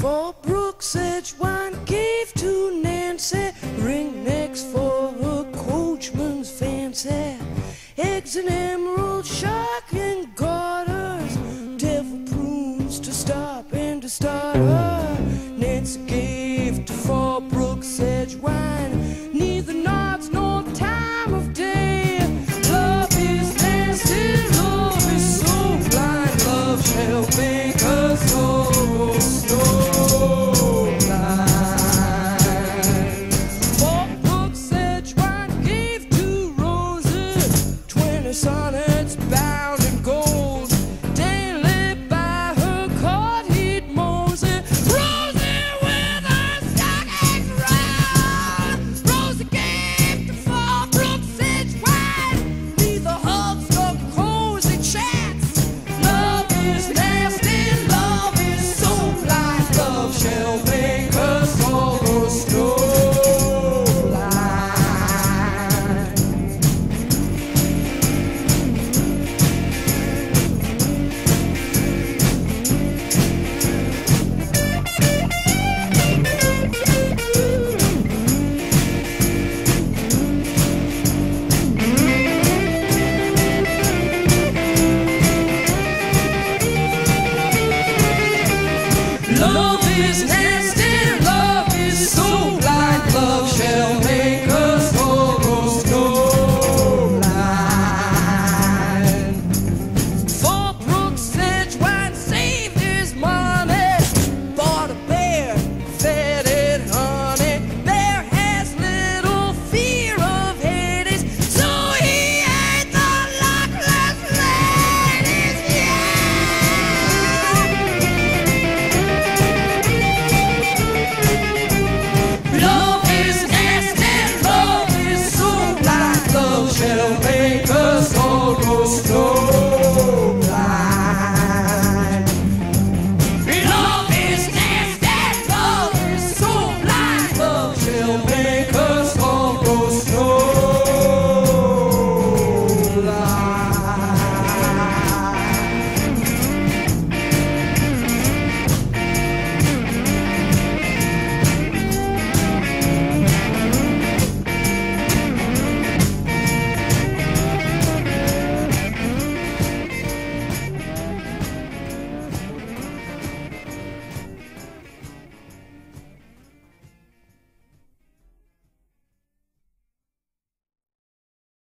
for Brooks Edgewine gave to Nancy, ring next for her coachman's fancy, eggs and emerald shark and garters, devil prunes to stop and to start her. no business in love.